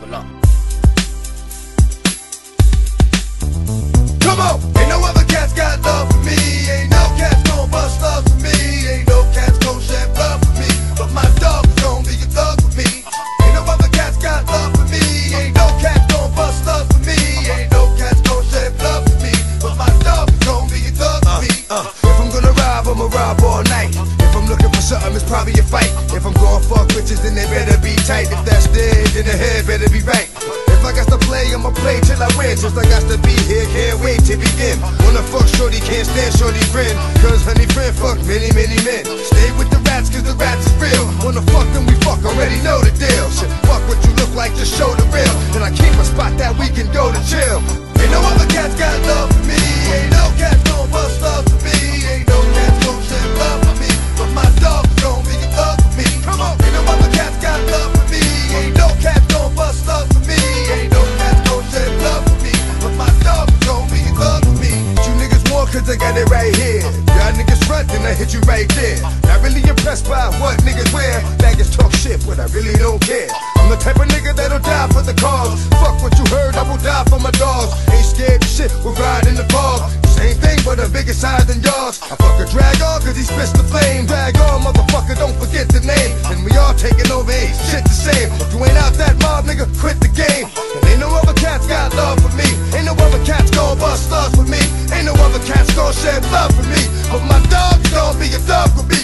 Hold up. Come on, ain't no other cats got love for me. Ain't no cats gon' bust love for me. Ain't no cats gon' shed blood for me. But my dog is gon' be a thug for me. Ain't no other cats got love for me. Ain't no cats gon' bust love for me. Ain't no cats gon' shed blood for me. But my dog is gon' be a thug for me. Uh, if I'm gonna rob, I'ma rob all night. Looking for something, it's probably a fight. If I'm going fuck bitches, then they better be tight. If that's dead, then the head better be right. If I got to play, I'ma play till I win. Since I got to be here, can't wait to begin. Wanna fuck shorty, can't stand shorty friend. Cause honey friend fuck many, many men. Stay with the rats, cause the rats is real. Wanna fuck them, we fuck, already know the got it right here. Y'all niggas front, then I hit you right there. Not really impressed by what niggas wear. Niggas talk shit, but I really don't care. I'm the type of nigga that'll die for the cause. Fuck what you heard, I will die for my dogs. Ain't scared of shit, we'll ride in the fog. Same thing, but a bigger size than yours. I fuck a Drag-On cause he spits the flame. Drag on, motherfucker, don't forget the name. And we all taking over, ain't shit the same. gon' shed blood for me. But my dog, you gon' be a thug for me.